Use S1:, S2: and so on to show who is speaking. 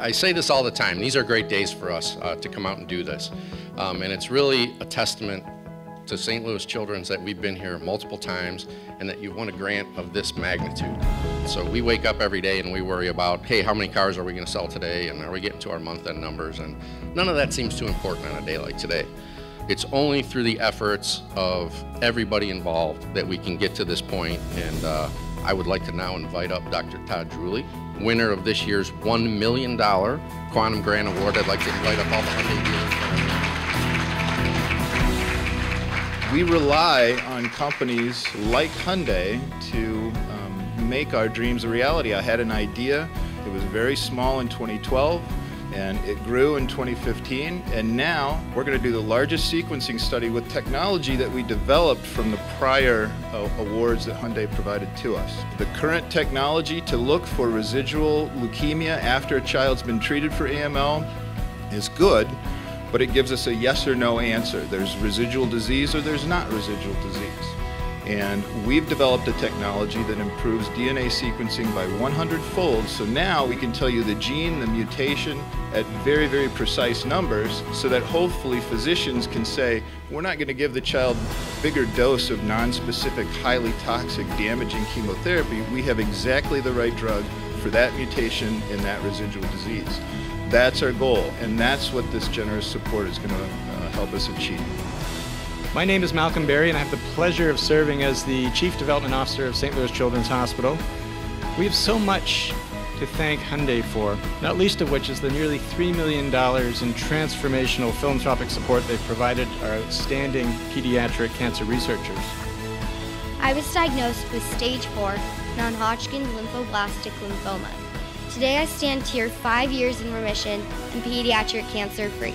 S1: I say this all the time. These are great days for us uh, to come out and do this. Um, and it's really a testament to St. Louis Children's that we've been here multiple times and that you've won a grant of this magnitude. So we wake up every day and we worry about, hey, how many cars are we going to sell today and are we getting to our month-end numbers? And none of that seems too important on a day like today. It's only through the efforts of everybody involved that we can get to this point, and uh, I would like to now invite up Dr. Todd Druley, winner of this year's $1 million Quantum Grant Award. I'd like to invite up all the Hyundai
S2: dealers. We rely on companies like Hyundai to um, make our dreams a reality. I had an idea, it was very small in 2012 and it grew in 2015 and now we're going to do the largest sequencing study with technology that we developed from the prior uh, awards that Hyundai provided to us. The current technology to look for residual leukemia after a child's been treated for AML is good, but it gives us a yes or no answer. There's residual disease or there's not residual disease. And we've developed a technology that improves DNA sequencing by 100 fold. So now we can tell you the gene, the mutation at very, very precise numbers so that hopefully physicians can say, we're not going to give the child bigger dose of non-specific, highly toxic, damaging chemotherapy. We have exactly the right drug for that mutation in that residual disease. That's our goal, and that's what this generous support is going to uh, help us achieve.
S3: My name is Malcolm Berry, and I have the pleasure of serving as the Chief Development Officer of St. Louis Children's Hospital. We have so much to thank Hyundai for, not least of which is the nearly $3 million in transformational philanthropic support they've provided our outstanding pediatric cancer researchers.
S4: I was diagnosed with stage 4 non-Hodgkin lymphoblastic lymphoma. Today I stand here five years in remission and pediatric cancer free.